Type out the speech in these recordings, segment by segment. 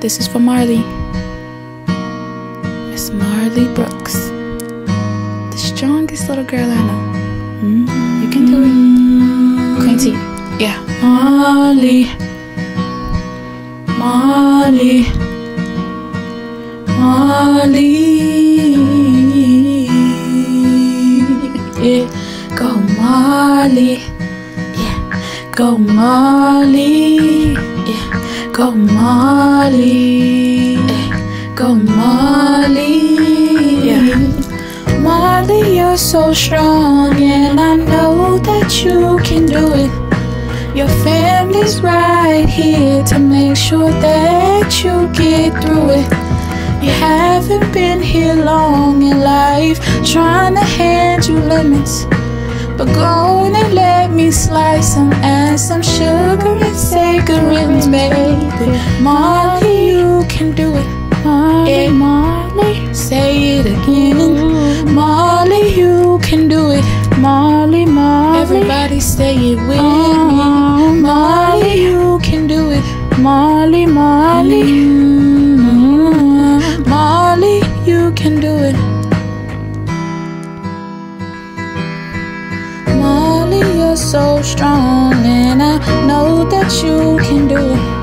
This is for Marley. Miss Marley Brooks. The strongest little girl I know. Mm, you can do it. T. Yeah. Marley. Marley. Marley. Yeah. Go Marley. Yeah. Go Marley. Go. Yeah. Go Marley. Yeah. You're so strong, and I know that you can do it. Your family's right here to make sure that you get through it. You haven't been here long in life, trying to hand you lemons. But go on and let me slice some, add some sugar and say good riddance, baby. Marley, you can do it. Marley, Marley, say it again. Marley, you can do it. Molly, Marley, everybody say it with me. Marley, you can do it. Marley, Marley, mm, Marley, you can do it. Marley, you're so strong, and I know that you can do it.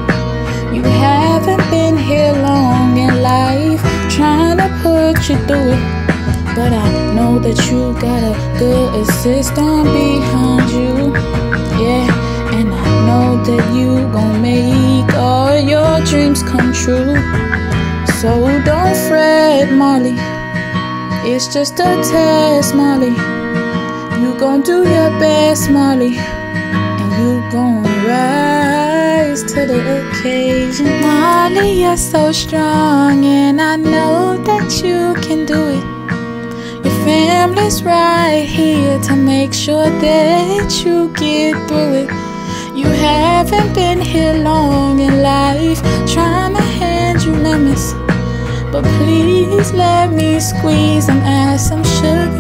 You haven't been here long in life, trying to put you through it. But I know that you got a good assistant behind you. Yeah, and I know that you gon' make all your dreams come true. So don't fret, Marley. It's just a test, Marley. You gon' do your best, Marley, and you gon' rise to the occasion. Marley, you're so strong, and I know that you can do it. Your family's right here to make sure that you get through it. You haven't been here long in life, trying to hand you lemons. But please let me squeeze and add some sugar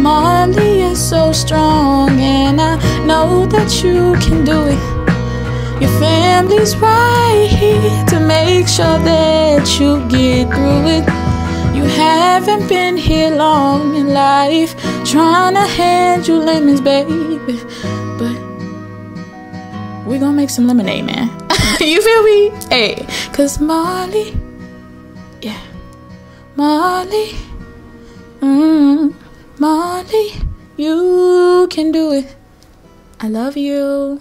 Marley is so strong, and I know that you can do it. Your family's right here to make sure that you get through it. You haven't been here long in life, trying to hand you lemons, baby. But we're gonna make some lemonade, man. you feel me? Hey, cause Marley, yeah, Marley, mm, Marley, you can do it. I love you.